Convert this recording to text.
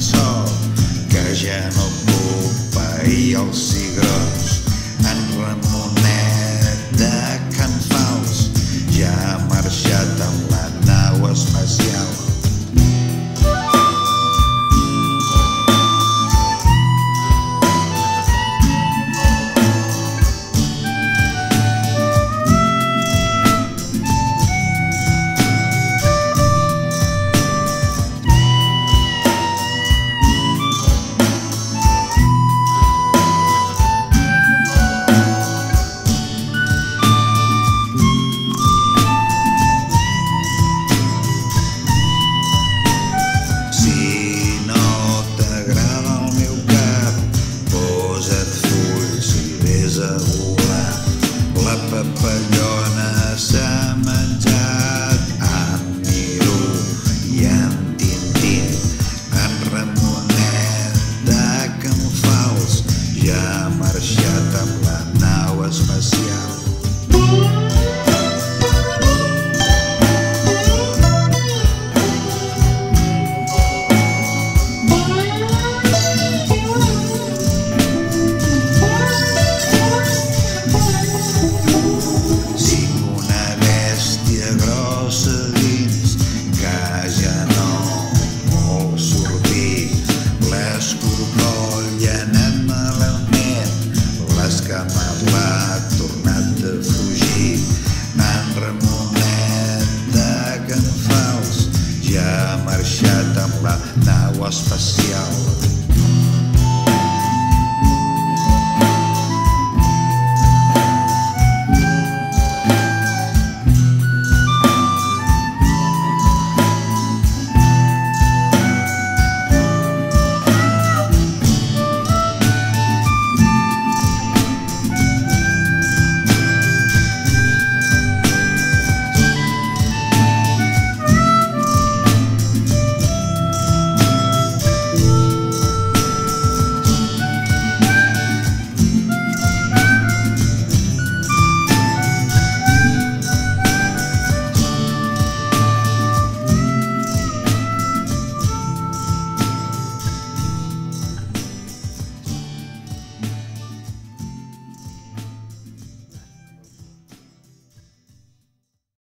so demasiado. deixat de fugir. N'en Ramonet de Canfals ja ha marxat amb la nau espacial.